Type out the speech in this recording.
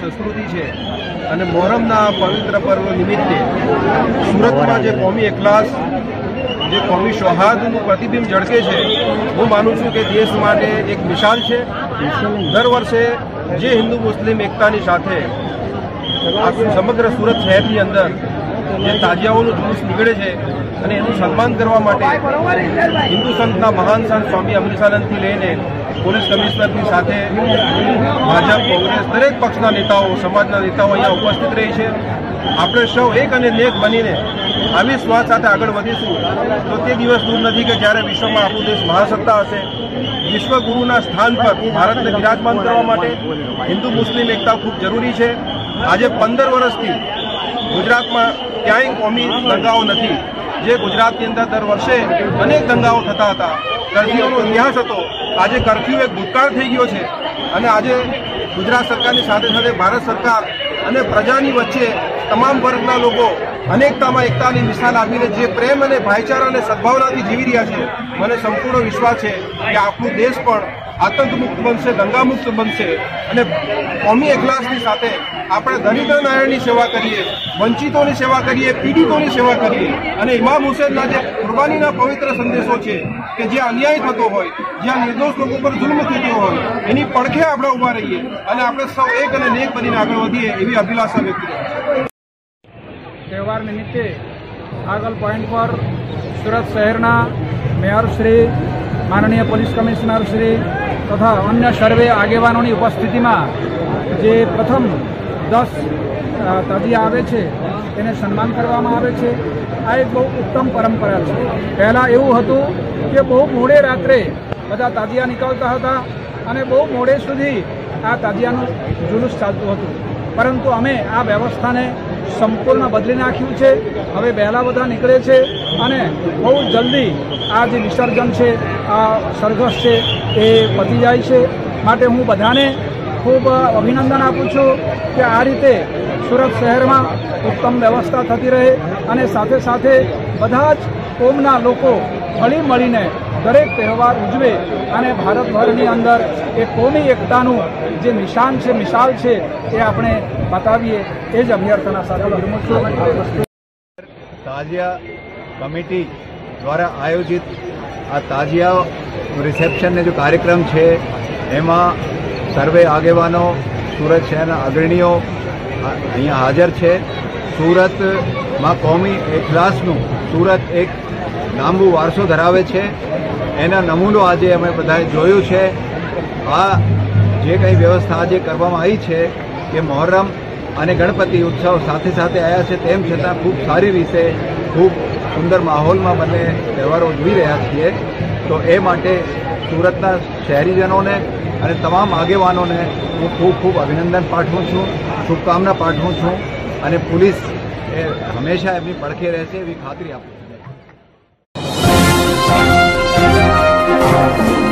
સંસ્કૃતિ છે અને મોહરમના પવિત્ર પર્વ નિમિત્તે સુરતમાં જે કોમી એકલાસ જે કોમી સૌહાર્દનું પ્રતિબિંબ ઝળકે છે, હું માનું છું કે દેશ માટે એક મિસાલ છે. દર વર્ષે જે હિન્દુ મુસ્લિમ એકતાની સાથે સમગ્ર સુરત શહેરની અંદર જે તાજિયાઓનું જુલુસ નીકળે છે અને એનું સન્માન કરવા માટે હિન્દુ સંતના મહાન સંત સ્વામી અમૃતાનંદથી લઈને પોલીસ કમિશનરની સાથે ભાજપ, કોંગ્રેસ દરેક પક્ષના નેતાઓ, સમાજના નેતાઓ અહીંયા ઉપસ્થિત રહી છે. આપણે સૌ એક અને નેક બનીને આવી સ્વાદ સાથે આગળ વધીશું. તો તે દિવસ દૂર નથી કે જ્યારે વિશ્વમાં આપણો દેશ મહાસત્તા હશે. વિશ્વગુરુના સ્થાન પર ભારતને વિરાજમાન કરવા માટે હિન્દુ, મુસ્લિમ એકતા ખૂબ જરૂરી છે. આજે પંદર વર્ષથી ગુજરાતમાં ક્યાંય કોમી દંગાઓ નથી. જે ગુજરાતની અંદર દર વર્ષે અનેક દંગાઓ થતા હતા. કરફ્યુનો ઇતિહાસ હતો. આજે કરફ્યુ એક ભૂતકાળ થઈ ગયો છે. અને આજે ગુજરાત સરકારની સાથે સાથે ભારત સરકાર અને પ્રજાની વચ્ચે તમામ વર્ગના લોકો અનેકતામાં એકતાની મિસાલ આપીને જે પ્રેમ અને ભાઈચારા અને સદભાવનાથી જીવી રહ્યા છે, મને સંપૂર્ણ વિશ્વાસ છે કે આપણું દેશ પણ આતંકમુક્ત બનશે, દંગામુક્ત બનશે અને કોમી એકલાસની સાથે આપણે દરિદ્ર નારાયણની સેવા કરીએ, વંચિતોની સેવા કરીએ, પીડિતોની સેવા કરીએ. અને ઇમામ હુસેનના જે કુરબાનીના પવિત્ર સંદેશો છે કે જ્યાં અન્યાય થતો હોય જ્યાં નિર્દોષ લોકો પર જુલ્મ થતો હોય, એની પડખે આપણે ઊભા રહીએ અને આપણે સૌ એક અને નેક બનીને આગળ વધીએ એવી અભિલાષા વ્યક્ત તહેવાર નિમિત્તે આગળ પોઈન્ટ પર સુરત શહેરના મેયર શ્રી માનનીય પોલીસ કમિશનર શ્રી તથા અન્ય સર્વે આગેવાનોની ઉપસ્થિતિમાં જે પ્રથમ દસ તજી આવે છે, તેને સન્માન કરવામાં આવે છે. આ એક બહુ ઉત્તમ પરંપરા છે. પહેલાં એવું હતું કે બહુ મોડે રાત્રે બધા તાજિયા નીકળતા હતા અને બહુ મોડે સુધી આ તાજિયાનું જુલુસ ચાલતું હતું. પરંતુ અમે આ વ્યવસ્થાને સંપૂર્ણ બદલી નાખ્યું છે. હવે વહેલા બધા નીકળે છે અને બહુ જલ્દી આ જે વિસર્જન છે, આ સરઘસ છે, એ પતી જાય છે. માટે હું બધાને ખૂબ અભિનંદન આપું છું કે આ રીતે સુરત શહેરમાં ઉત્તમ વ્યવસ્થા થતી રહે અને સાથે સાથે બધા જ કોમના લોકો હળી મળીને દરેક તહેવાર ઉજવે અને ભારતભરની અંદર એ કોમી એકતાનું જે નિશાન છે મિસાલ છે, એ આપણે બતાવીએ. એ જ અભ્યર્થના સાથે તાજિયા કમિટી દ્વારા આયોજિત આ તાજિયા રિસેપ્શનનો જે કાર્યક્રમ છે, એમાં સર્વે આગેવાનો, સુરત શહેરના અગ્રણીઓ અહીંયા હાજર છે. સુરતમાં કોમી એકલાસનું સુરત એક લાંબુ વારસો ધરાવે છે. એના નમૂનો આજે અમે બધાએ જોયું છે. આ જે કંઈ વ્યવસ્થા આજે કરવામાં આવી છે કે મહોરમ અને ગણપતિ ઉત્સવ સાથે સાથે આવ્યા છે, તેમ છતાં ખૂબ સારી રીતે, ખૂબ સુંદર માહોલમાં બંને તહેવારો ઉજવી રહ્યા છીએ. તો એ માટે સુરતના શહેરીજનોને અને તમામ આગેવાનોને હું ખૂબ ખૂબ અભિનંદન પાઠવું છું, શુભકામના પાઠવું છું અને પોલીસ એ હંમેશા એમની પડખે રહેશે એવી ખાતરી આપું Thank you.